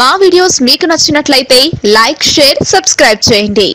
మా వీడియోస్ మీకు నచ్చినట్లయితే లైక్ షేర్ సబ్స్క్రైబ్ చేయండి.